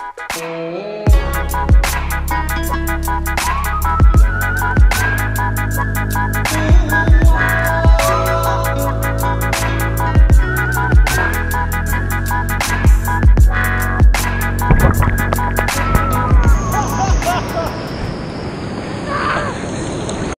Oh.